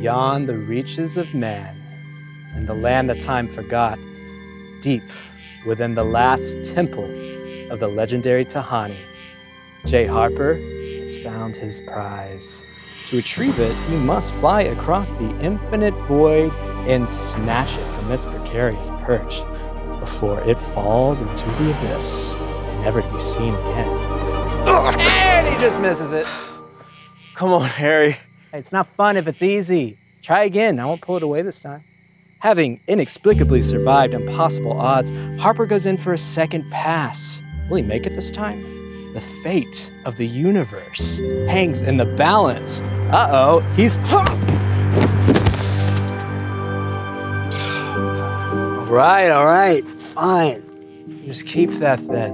Beyond the reaches of man and the land that time forgot, deep within the last temple of the legendary Tahani, Jay Harper has found his prize. To retrieve it, he must fly across the infinite void and snatch it from its precarious perch before it falls into the abyss, never to be seen again. And he just misses it. Come on, Harry. Hey, it's not fun if it's easy. Try again. I won't pull it away this time. Having inexplicably survived impossible odds, Harper goes in for a second pass. Will he make it this time? The fate of the universe hangs in the balance. Uh oh, he's. all right, all right, fine. Just keep that then.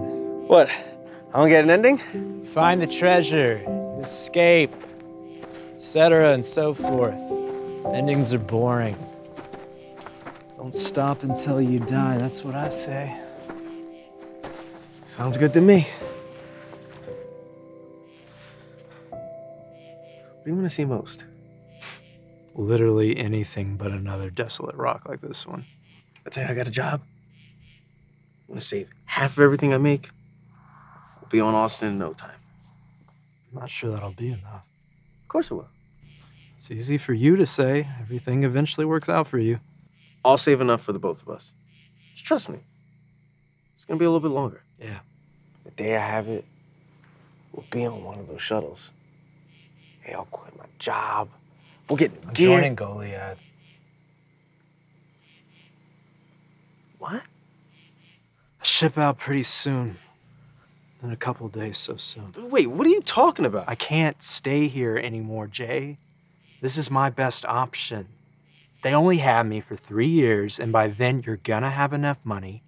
What? I don't get an ending? Find the treasure, escape, etc., and so forth. Endings are boring. Don't stop until you die, that's what I say. Sounds good to me. What do you want to see most? Literally anything but another desolate rock like this one. I tell you, I got a job. I'm gonna save half of everything I make. We'll be on Austin in no time. I'm not sure that'll be enough. Of course it will. It's easy for you to say. Everything eventually works out for you. I'll save enough for the both of us. Just trust me. It's gonna be a little bit longer. Yeah. The day I have it, we'll be on one of those shuttles. Hey, I'll quit my job. We'll get I'm gear. joining Goliad. What? I ship out pretty soon. In a couple days, so soon. Wait, what are you talking about? I can't stay here anymore, Jay. This is my best option. They only have me for three years, and by then you're gonna have enough money,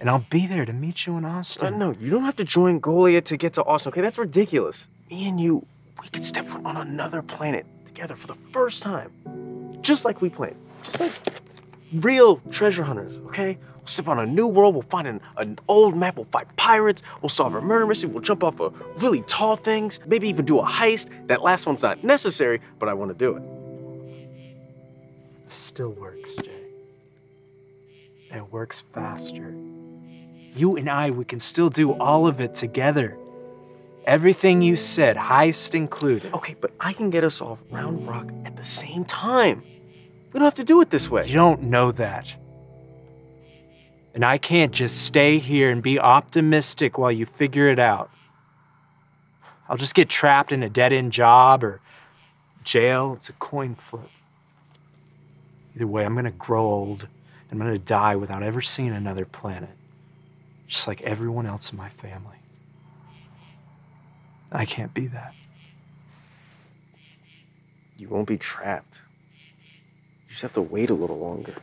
and I'll be there to meet you in Uh, Austin. no, you don't have to join Goliath to get to Austin, okay? That's ridiculous. Me and you, we could step foot on another planet together for the first time. Just like we planned. Just like real treasure hunters, okay? We'll step on a new world, we'll find an, an old map, we'll fight pirates, we'll solve a murder mystery, we'll jump off of really tall things, maybe even do a heist. That last one's not necessary, but I want to do it. This still works, Jay. And it works faster. You and I, we can still do all of it together. Everything you said, heist included. Okay, but I can get us off Round Rock at the same time. We don't have to do it this way. You don't know that. And I can't just stay here and be optimistic while you figure it out. I'll just get trapped in a dead end job or jail. It's a coin flip. Either way, I'm going to grow old and I'm going to die without ever seeing another planet, just like everyone else in my family. I can't be that. You won't be trapped. You just have to wait a little longer.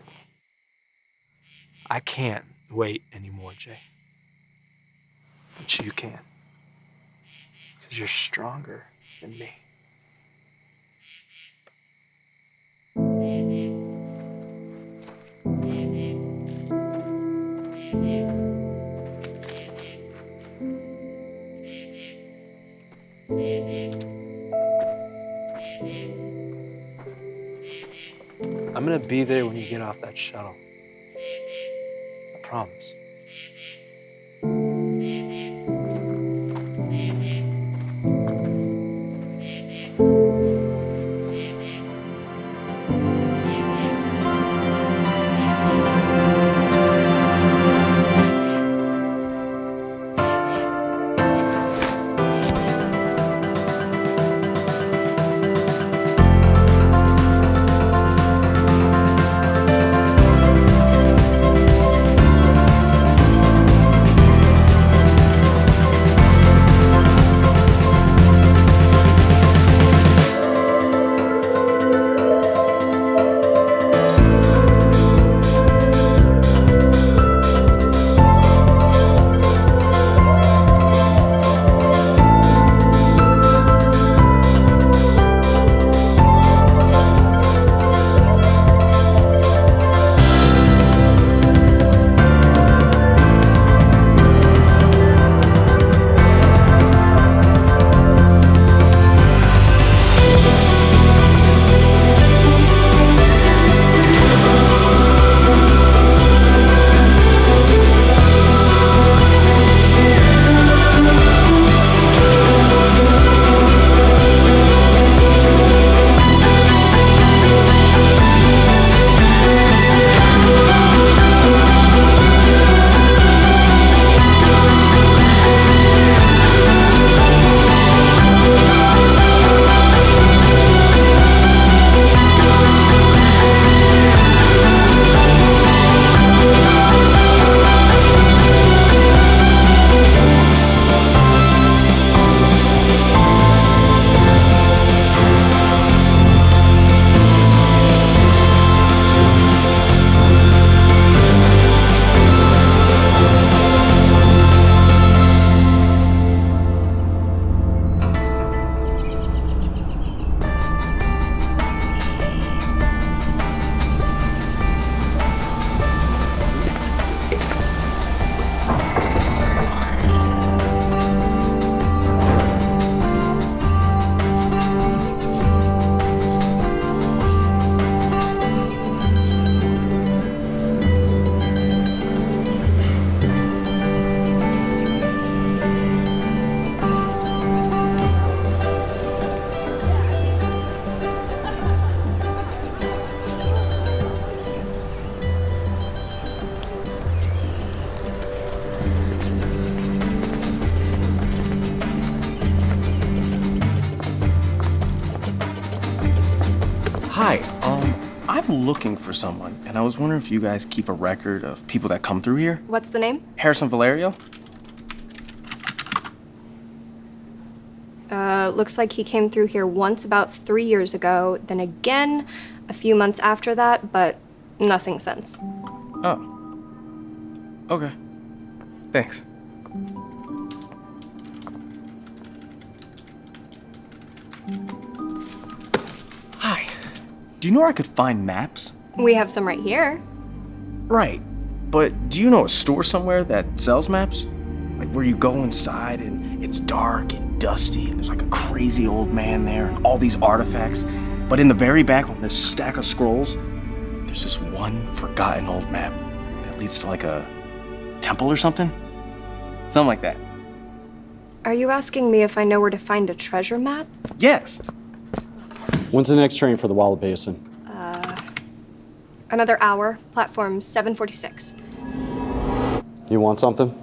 I can't wait anymore, Jay. But you can. Because you're stronger than me. I'm gonna be there when you get off that shuttle. Promise. Looking for someone, and I was wondering if you guys keep a record of people that come through here. What's the name? Harrison Valerio? Uh, looks like he came through here once about three years ago, then again a few months after that, but nothing since. Oh. Okay. Thanks. Do you know where I could find maps? We have some right here. Right. But do you know a store somewhere that sells maps? Like where you go inside and it's dark and dusty and there's like a crazy old man there and all these artifacts. But in the very back on this stack of scrolls, there's this one forgotten old map that leads to like a temple or something? Something like that. Are you asking me if I know where to find a treasure map? Yes. When's the next train for the Wallet Basin? Uh, another hour, platform 746. You want something?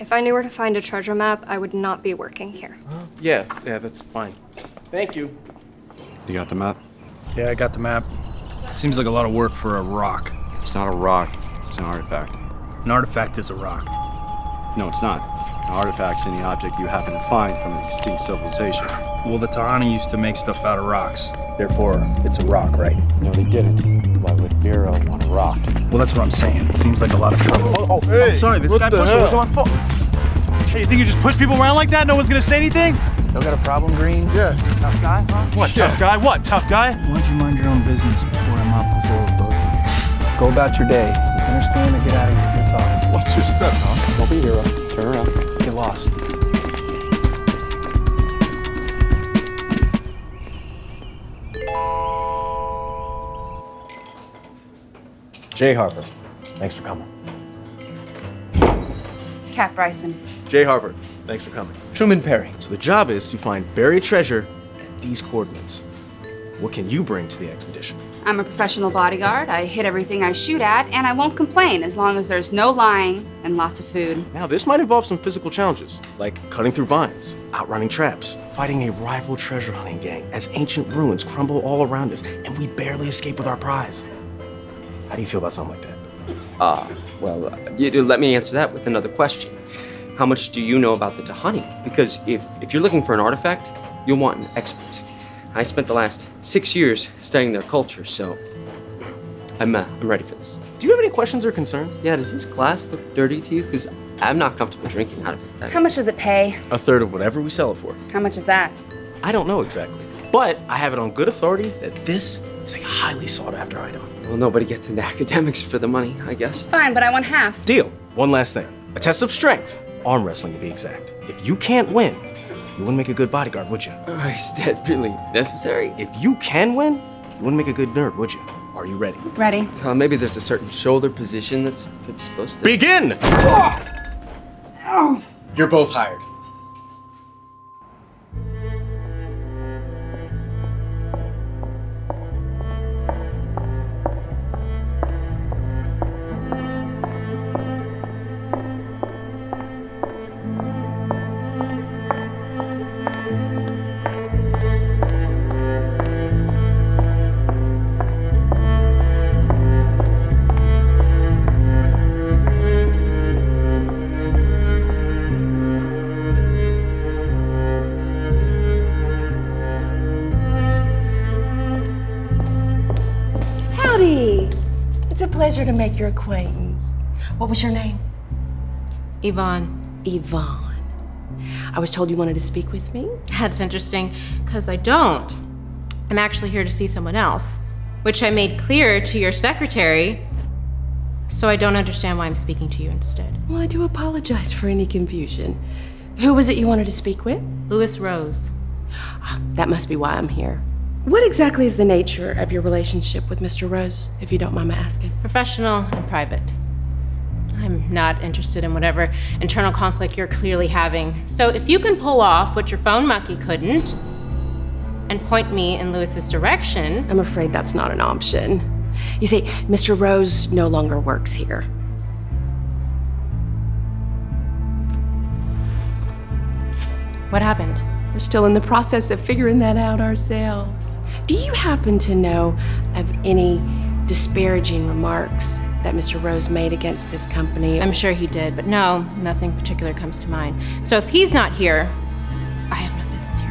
If I knew where to find a treasure map, I would not be working here. Yeah, yeah, that's fine. Thank you. You got the map? Yeah, I got the map. Seems like a lot of work for a rock. It's not a rock, it's an artifact. An artifact is a rock. No, it's not. An artifact's any object you happen to find from an extinct civilization. Well, the Tahani used to make stuff out of rocks. Therefore, it's a rock, right? No, they didn't. Why would Vera want a rock? Well, that's what I'm saying. It seems like a lot of trouble. Oh, oh, I'm sorry, this guy pushed me. It was my fault. Hey, you think you just push people around like that? No one's gonna say anything? Still got a problem, Green? Yeah. Tough guy? What, tough guy? What, tough guy? Why don't you mind your own business before I mop the floor with both of you? Go about your day. Understand or get out of here. Piss off. What's your step, huh? Don't be a hero. Turn around. Get lost. Jay Harper, thanks for coming. Cat Bryson. Jay Harper, thanks for coming. Truman Perry. So the job is to find buried treasure at these coordinates. What can you bring to the expedition? I'm a professional bodyguard. I hit everything I shoot at, and I won't complain as long as there's no lying and lots of food. Now, this might involve some physical challenges, like cutting through vines, outrunning traps, fighting a rival treasure hunting gang as ancient ruins crumble all around us, and we barely escape with our prize. How do you feel about something like that? Ah, well, uh, you, let me answer that with another question. How much do you know about the Tahani? Because if, if you're looking for an artifact, you'll want an expert. I spent the last six years studying their culture, so I'm, uh, I'm ready for this. Do you have any questions or concerns? Yeah, does this glass look dirty to you? Because I'm not comfortable drinking out of it. How much does it pay? A third of whatever we sell it for. How much is that? I don't know exactly, but I have it on good authority that this is a highly sought after item. Well, nobody gets into academics for the money, I guess. Fine, but I want half. Deal. One last thing a test of strength, arm wrestling to be exact. If you can't win, you wouldn't make a good bodyguard, would you? Uh, is that really necessary? If you can win, you wouldn't make a good nerd, would you? Are you ready? Ready? Uh, maybe there's a certain shoulder position that's that's supposed to. Begin! You're both hired. Pleasure to make your acquaintance. What was your name? Yvonne. Yvonne. I was told you wanted to speak with me. That's interesting, because I don't. I'm actually here to see someone else, which I made clear to your secretary, so I don't understand why I'm speaking to you instead. Well, I do apologize for any confusion. Who was it you wanted to speak with? Louis Rose. That must be why I'm here. What exactly is the nature of your relationship with Mr. Rose, if you don't mind my asking? Professional and private. I'm not interested in whatever internal conflict you're clearly having. So if you can pull off what your phone monkey couldn't and point me in Louis's direction, I'm afraid that's not an option. You see, Mr. Rose no longer works here. what happened? We're still in the process of figuring that out ourselves. Do you happen to know of any disparaging remarks that Mr. Rose made against this company? I'm sure he did, but no, nothing particular comes to mind. So if he's not here, I have no business here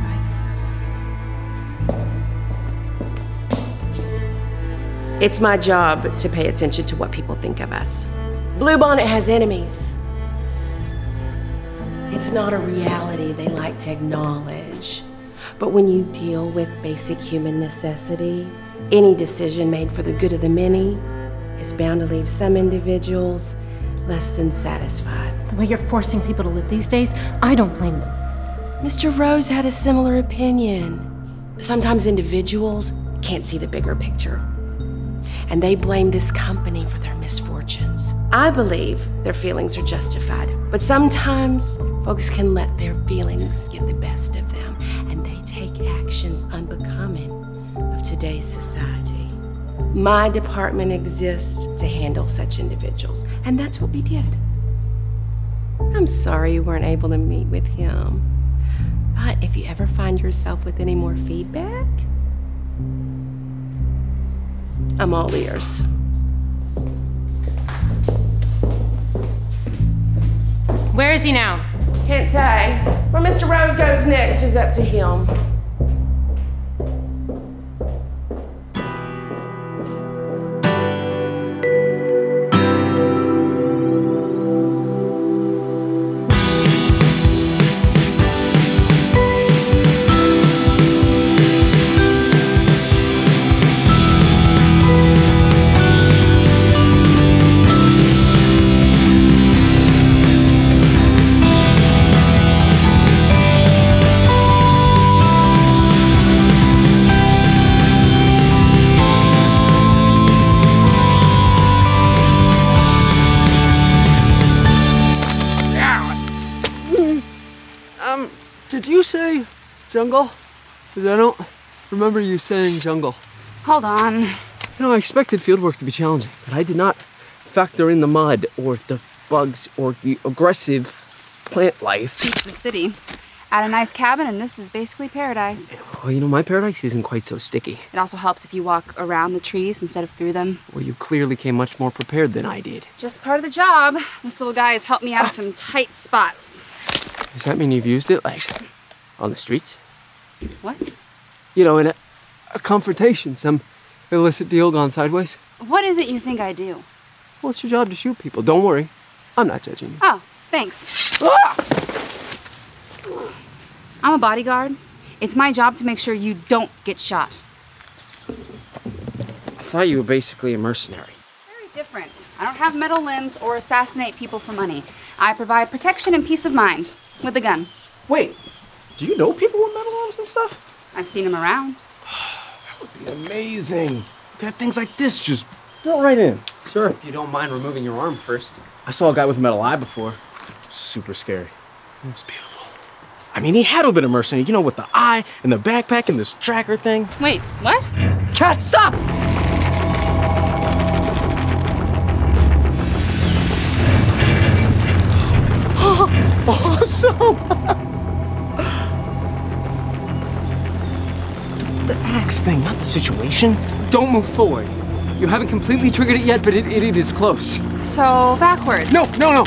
either. It's my job to pay attention to what people think of us. Bluebonnet has enemies. It's not a reality they like to acknowledge. But when you deal with basic human necessity, any decision made for the good of the many is bound to leave some individuals less than satisfied. The way you're forcing people to live these days, I don't blame them. Mr. Rose had a similar opinion. Sometimes individuals can't see the bigger picture, and they blame this company for their misfortunes. I believe their feelings are justified, but sometimes folks can let their feelings get the best of them, and they take actions unbecoming of today's society. My department exists to handle such individuals, and that's what we did. I'm sorry you weren't able to meet with him. But if you ever find yourself with any more feedback, I'm all ears. Where is he now? Can't say. Where Mr. Rose goes next is up to him. Jungle? Because I don't remember you saying jungle. Hold on. You know, I expected fieldwork to be challenging, but I did not factor in the mud or the bugs or the aggressive plant life. It's the city. At a nice cabin, and this is basically paradise. Well, you know, my paradise isn't quite so sticky. It also helps if you walk around the trees instead of through them. Well, you clearly came much more prepared than I did. Just part of the job. This little guy has helped me out of some tight spots. Does that mean you've used it, like, on the streets? What? You know, in a, a confrontation, some illicit deal gone sideways? What is it you think I do? Well, it's your job to shoot people. Don't worry. I'm not judging you. Oh, thanks. I'm a bodyguard. It's my job to make sure you don't get shot. I thought you were basically a mercenary. Very different. I don't have metal limbs or assassinate people for money. I provide protection and peace of mind with a gun. Wait, do you know people with metal arms and stuff? I've seen them around. That would be amazing. You could have things like this just built right in. Sure, if you don't mind removing your arm first. I saw a guy with a metal eye before. Super scary. It was beautiful. I mean, he had to have been a mercenary, you know, with the eye and the backpack and this tracker thing. Wait, what? Cat, stop! awesome! the thing, not the situation. Don't move forward. You haven't completely triggered it yet, but it, it, it is close. So, backwards. No, no, no.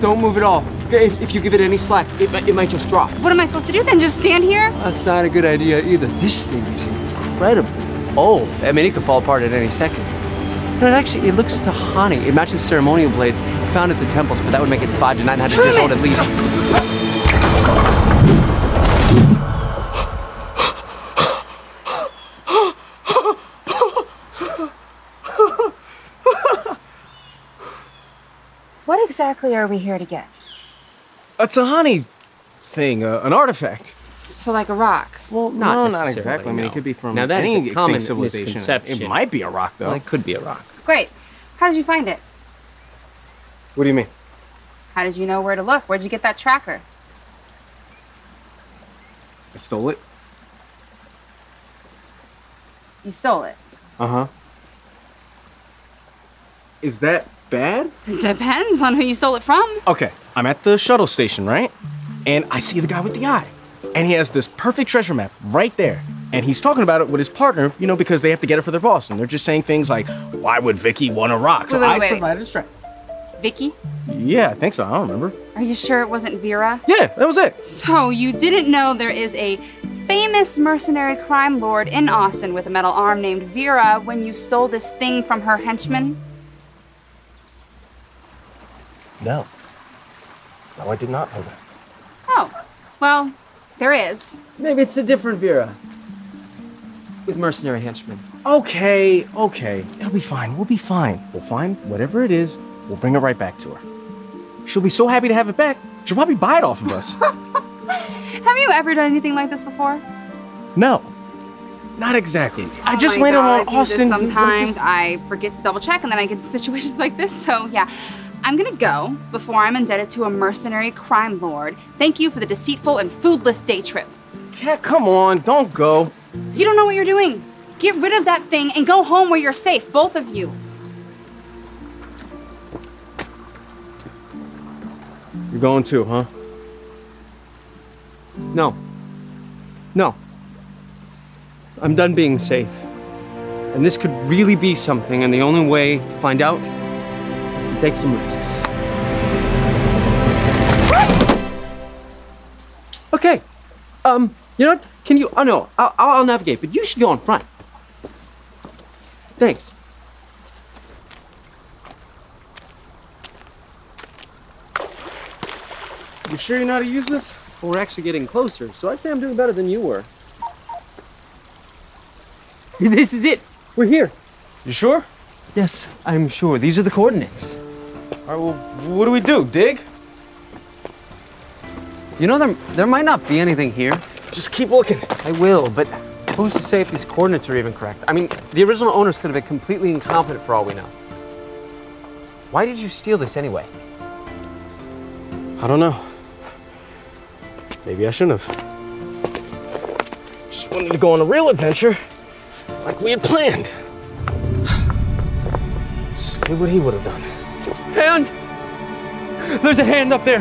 Don't move at all. Okay, If, if you give it any slack, it, it might just drop. What am I supposed to do then? Just stand here? That's not a good idea either. This thing is incredibly old. I mean, it could fall apart at any second. No, it actually, it looks Tahani. It matches ceremonial blades found at the temples, but that would make it five to nine hundred years old at least. Exactly are we here to get? A Tahani thing, uh, an artifact. So, like a rock? Well, Not no, not necessarily, exactly. I mean, it could be from Now, that is any a common extinct civilization. misconception. It might be a rock, though. Well, it could be a rock. Great. How did you find it? What do you mean? How did you know where to look? Where'd you get that tracker? I stole it. You stole it. Uh huh. Is that bad? Depends on who you stole it from. Okay, I'm at the shuttle station, right? And I see the guy with the eye. And he has this perfect treasure map right there. And he's talking about it with his partner, you know, because they have to get it for their boss. And they're just saying things like, why would Vicky want a rock? So Wait, wait, I wait, wait. provided a strap. Vicky? Yeah, I think so. I don't remember. Are you sure it wasn't Vera? Yeah, that was it. So you didn't know there is a famous mercenary crime lord in Austin with a metal arm named Vera when you stole this thing from her henchman? No. No, I did not know that. Oh, well, there is. Maybe it's a different Vera. With mercenary henchmen. Okay, okay. It'll be fine. We'll be fine. We'll find whatever it is. We'll bring it right back to her. She'll be so happy to have it back. She'll probably buy it off of us. Have you ever done anything like this before? no, not exactly. I Oh just my landed God, on I do Austin. This sometimes this- I forget to double check and then I get situations like this. So yeah, I'm gonna go before I'm indebted to a mercenary crime lord. Thank you for the deceitful and foodless day trip. Cat, come on, don't go. You don't know what you're doing. Get rid of that thing and go home where you're safe, both of you. You're going too, huh? No. No. I'm done being safe. And this could really be something, and the only way to find out is to take some risks. Okay. Um, you know what? Can you? Oh no, I'll, I'll navigate, but you should go in front. Thanks. You sure you know how to use this? Well, we're actually getting closer, so I'd say I'm doing better than you were. This is it. We're here. You sure? Yes, I'm sure. These are the coordinates. All right, well, what do we do? Dig? You know, there, there might not be anything here. Just keep looking. I will, but who's to say if these coordinates are even correct? I mean, the original owners could have been completely incompetent for all we know. Why did you steal this anyway? I don't know. Maybe I shouldn't have. Just wanted to go on a real adventure, like we had planned. See what he would have done. Hand! There's a hand up there.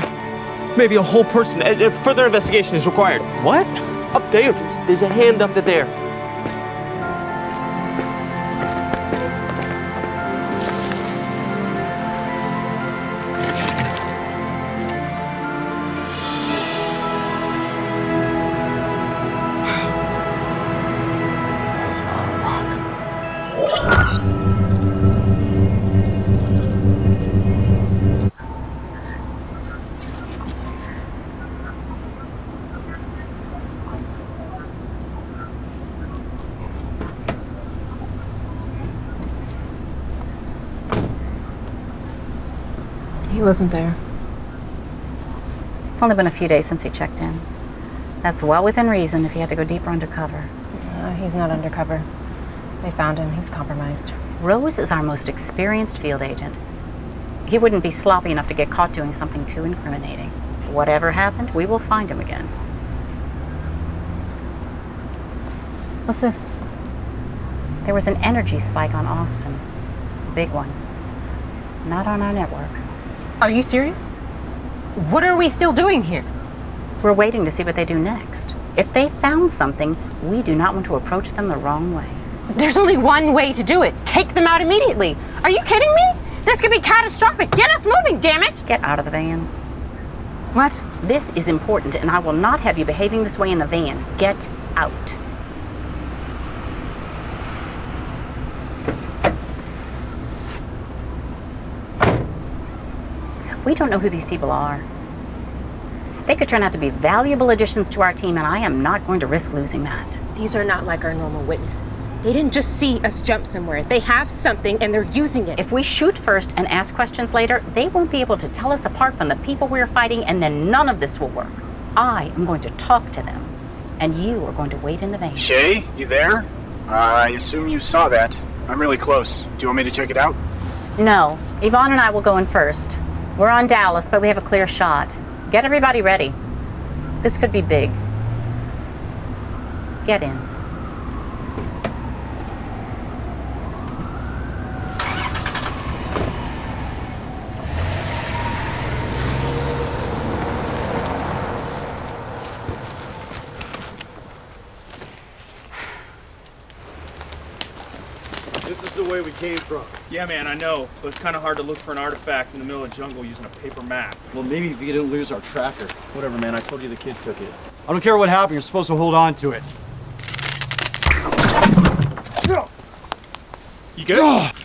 Maybe a whole person. Uh, uh, further investigation is required. What? Up there. There's, there's a hand up there. Wasn't there. It's only been a few days since he checked in. That's well within reason if he had to go deeper undercover. Uh, he's not undercover. They found him. He's compromised. Rose is our most experienced field agent. He wouldn't be sloppy enough to get caught doing something too incriminating. Whatever happened, we will find him again. What's this? There was an energy spike on Austin. A Big one. Not on our network. Are you serious? What are we still doing here? We're waiting to see what they do next. If they found something, we do not want to approach them the wrong way. There's only one way to do it. Take them out immediately. Are you kidding me? This could be catastrophic. Get us moving, damn it! Get out of the van. What? This is important, and I will not have you behaving this way in the van. Get out. We don't know who these people are. They could turn out to be valuable additions to our team, and I am not going to risk losing that. These are not like our normal witnesses. They didn't just see us jump somewhere. They have something and they're using it. If we shoot first and ask questions later, they won't be able to tell us apart from the people we're fighting, and then none of this will work. I am going to talk to them, and you are going to wait in the van. Shay, you there? I assume you saw that. I'm really close. Do you want me to check it out? No, Yvonne and I will go in first. We're on Dallas, but we have a clear shot. Get everybody ready. This could be big. Get in. This is the way we came from. Yeah, man, I know, but it's kind of hard to look for an artifact in the middle of the jungle using a paper map. Well, maybe if you didn't lose our tracker. Whatever, man. I told you the kid took it. I don't care what happened, you're supposed to hold on to it. You good? Ah!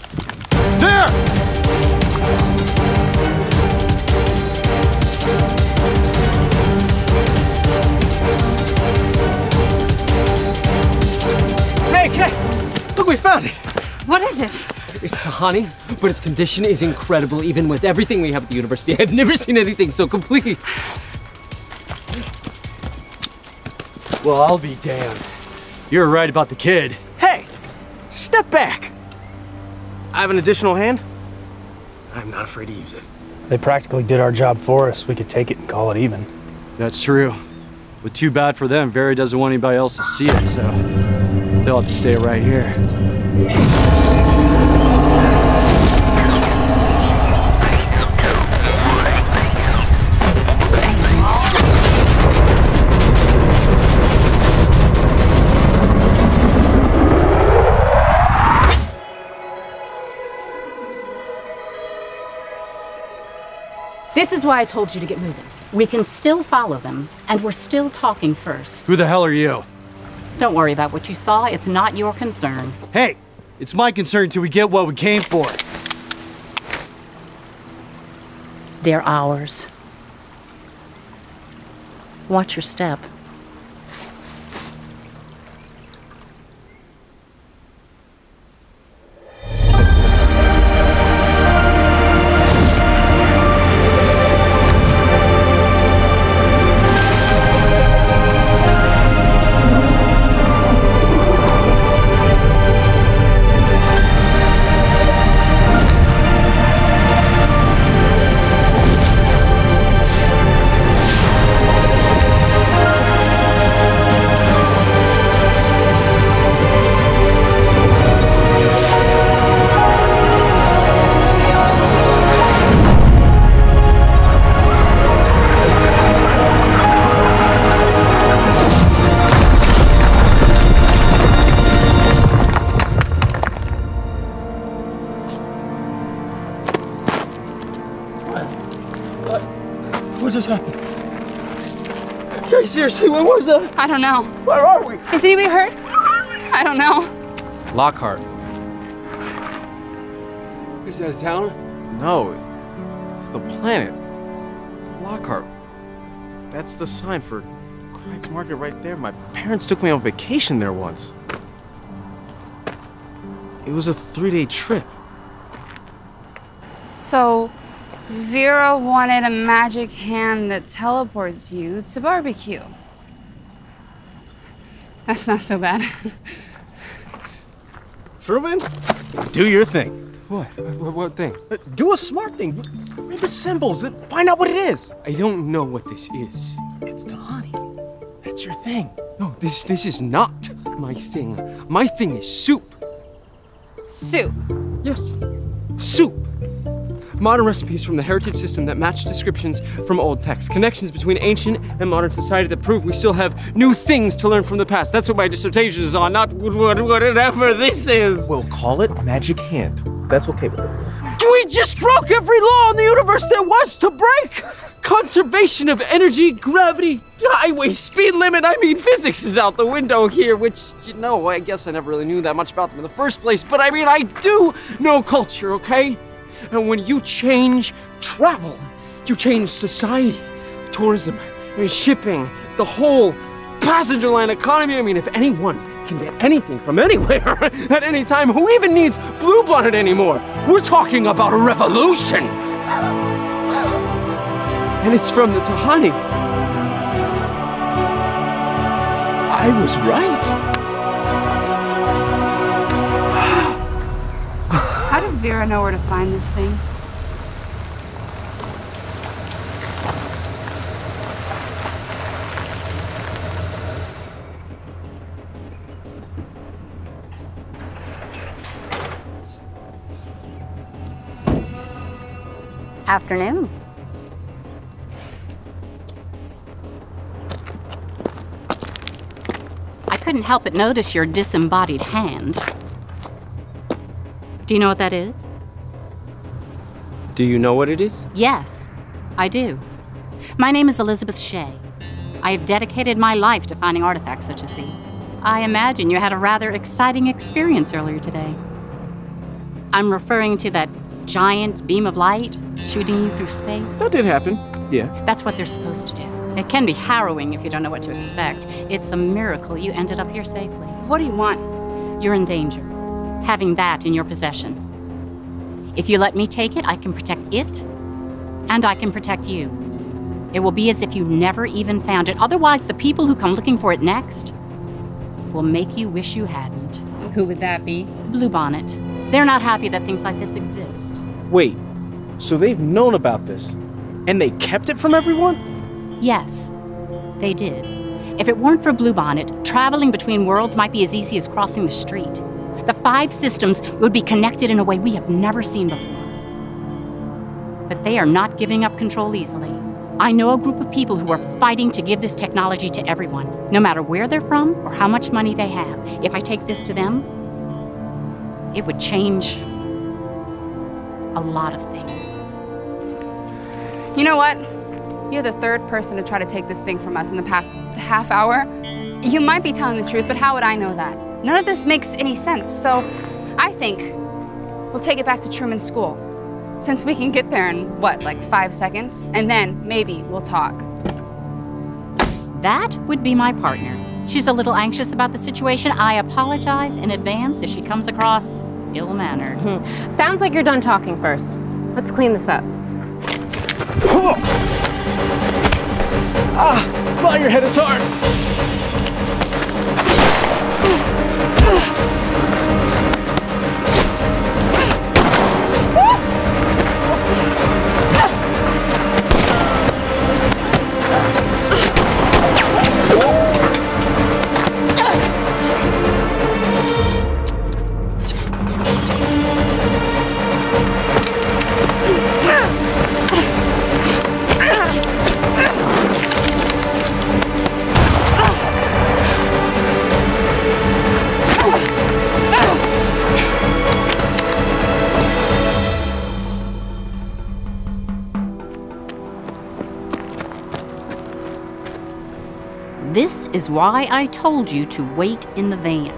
Is it? It's Tahani, but its condition is incredible, even with everything we have at the university. I've never seen anything so complete. Well, I'll be damned. You're right about the kid. Hey! Step back! I have an additional hand. I'm not afraid to use it. They practically did our job for us. We could take it and call it even. That's true. But too bad for them, Vera doesn't want anybody else to see it, so they'll have to stay right here. Is why I told you to get moving. We can still follow them, and we're still talking first. Who the hell are you? Don't worry about what you saw, it's not your concern. Hey, it's my concern till we get what we came for. They're ours. Watch your step. Seriously, what was that? I don't know. Where are we? Is anybody hurt? I don't know. Lockhart. Is that a town? No, it's the planet. Lockhart. That's the sign for Clyde's Market right there. My parents took me on vacation there once. It was a three day trip. So, Vera wanted a magic hand that teleports you to barbecue. That's not so bad. Truman, do your thing. What? What, what thing? Uh, Do a smart thing. Read the symbols. Find out what it is. I don't know what this is. It's Tahani. That's your thing. No, this this is not my thing. My thing is soup. Soup. Yes. Soup. Modern recipes from the heritage system that match descriptions from old texts. Connections between ancient and modern society that prove we still have new things to learn from the past. That's what my dissertation is on, not what- what- whatever this is. We'll call it Magic Hand. That's okay with it. We just broke every law in the universe there was to break! Conservation of energy, gravity, highway speed limit. I mean, physics is out the window here, which, you know, I guess I never really knew that much about them in the first place. But I mean, I do know culture, okay? And when you change travel, you change society, tourism, shipping, the whole passenger line economy. I mean, if anyone can get anything from anywhere at any time, who even needs Bluebonnet anymore? We're talking about a revolution! And it's from the Tahani. I was right. Vera know where to find this thing? Afternoon. I couldn't help but notice your disembodied hand. Do you know what that is? Do you know what it is? Yes, I do. My name is Elizabeth Shea. I have dedicated my life to finding artifacts such as these. I imagine you had a rather exciting experience earlier today. I'm referring to that giant beam of light shooting you through space. That did happen. Yeah. That's what they're supposed to do. It can be harrowing if you don't know what to expect. It's a miracle you ended up here safely. What do you want? You're in danger, having that in your possession. If you let me take it, I can protect it, and I can protect you. It will be as if you never even found it. Otherwise, the people who come looking for it next will make you wish you hadn't. Who would that be? Bluebonnet. They're not happy that things like this exist. Wait, so they've known about this, and they kept it from everyone? Yes, they did. If it weren't for Bluebonnet, traveling between worlds might be as easy as crossing the street. Five systems would be connected in a way we have never seen before. But they are not giving up control easily. I know a group of people who are fighting to give this technology to everyone, no matter where they're from or how much money they have. If I take this to them, it would change a lot of things. You know what? You're the third person to try to take this thing from us in the past half hour. You might be telling the truth, but how would I know that? None of this makes any sense, so I think we'll take it back to Truman School. Since we can get there in, what, like five seconds? And then maybe we'll talk. That would be my partner. She's a little anxious about the situation. I apologize in advance if she comes across ill mannered. Hmm. Sounds like you're done talking first. Let's clean this up. Ah! my, your head is hard! Is why I told you to wait in the van.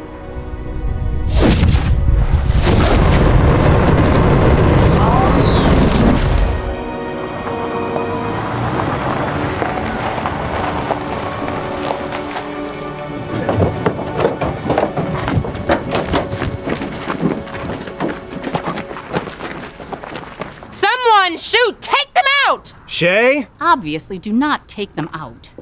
Someone shoot! Take them out! Shay? Obviously, do not take them out.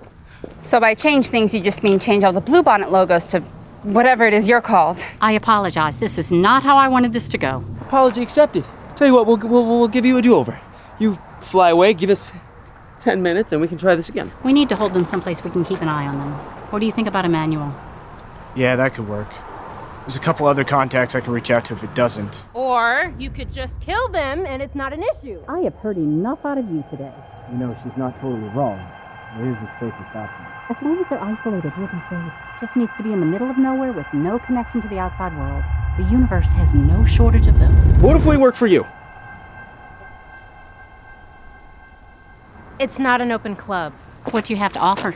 So by change things, you just mean change all the Bluebonnet logos to whatever it is you're called. I apologize. This is not how I wanted this to go. Apology accepted. Tell you what, we'll, we'll, we'll give you a do over. You fly away, give us 10 minutes, and we can try this again. We need to hold them someplace we can keep an eye on them. What do you think about Emmanuel? Yeah, that could work. There's a couple other contacts I can reach out to if it doesn't. Or you could just kill them and it's not an issue. I have heard enough out of you today. You know, she's not totally wrong. It is the safest option. As long as they're isolated, we'll be safe. Just needs to be in the middle of nowhere with no connection to the outside world. The universe has no shortage of those. What if we work for you? It's not an open club. What do you have to offer?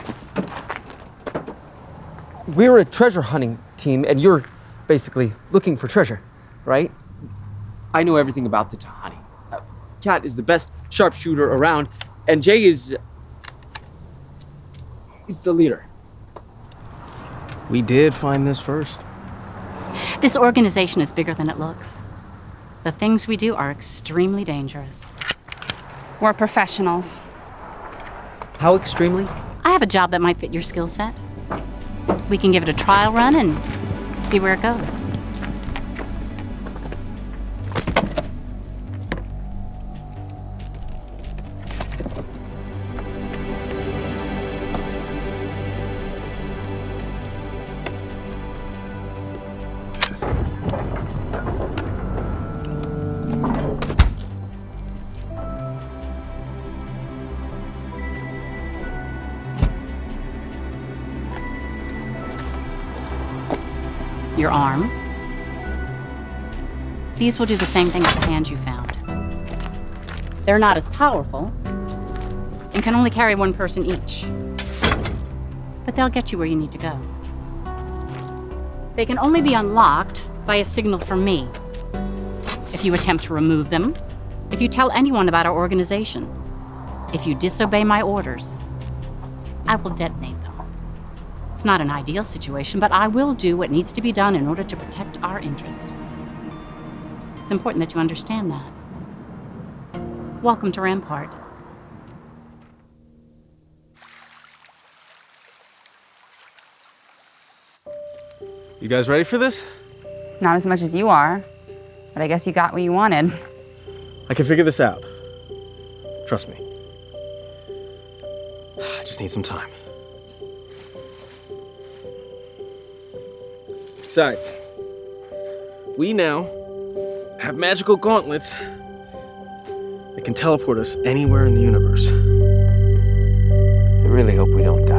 We're a treasure hunting team, and you're basically looking for treasure, right? I know everything about the Tahani. Uh, Kat is the best sharpshooter around, and Jay is. He's the leader. We did find this first. This organization is bigger than it looks. The things we do are extremely dangerous. We're professionals. How extremely? I have a job that might fit your skill set. We can give it a trial run and see where it goes. Your arm. These will do the same thing as the hand you found. They're not as powerful and can only carry one person each. But they'll get you where you need to go. They can only be unlocked by a signal from me. If you attempt to remove them, if you tell anyone about our organization, if you disobey my orders, I will detonate. It's not an ideal situation, but I will do what needs to be done in order to protect our interest. It's important that you understand that. Welcome to Rampart. You guys ready for this? Not as much as you are, but I guess you got what you wanted. I can figure this out. Trust me. I just need some time. Besides, we now have magical gauntlets that can teleport us anywhere in the universe. I really hope we don't die